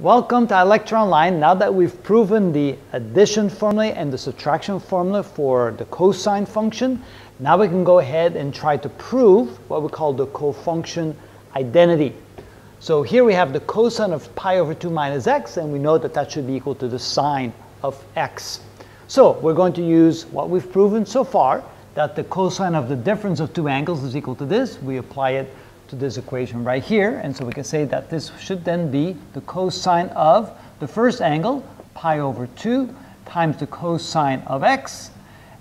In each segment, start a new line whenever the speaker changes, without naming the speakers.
Welcome to ilectureonline. Now that we've proven the addition formula and the subtraction formula for the cosine function, now we can go ahead and try to prove what we call the cofunction identity. So here we have the cosine of pi over 2 minus x, and we know that that should be equal to the sine of x. So we're going to use what we've proven so far, that the cosine of the difference of two angles is equal to this. We apply it to this equation right here. And so we can say that this should then be the cosine of the first angle, pi over 2, times the cosine of x.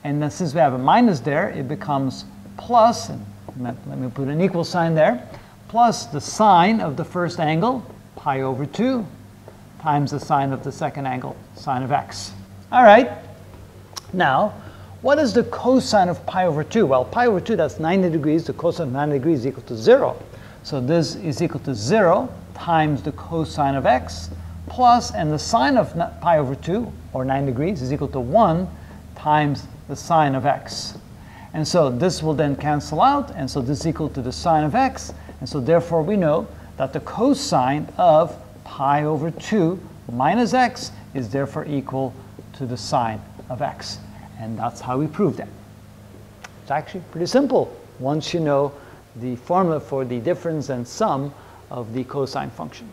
And then since we have a minus there, it becomes plus, and let me put an equal sign there, plus the sine of the first angle, pi over 2, times the sine of the second angle, sine of x. All right. Now, what is the cosine of pi over 2? Well, pi over 2, that's 90 degrees. The cosine of 90 degrees is equal to 0. So this is equal to 0 times the cosine of x plus, and the sine of pi over 2, or 9 degrees, is equal to 1 times the sine of x. And so this will then cancel out, and so this is equal to the sine of x. And so therefore we know that the cosine of pi over 2 minus x is therefore equal to the sine of x. And that's how we prove that. It's actually pretty simple once you know the formula for the difference and sum of the cosine function.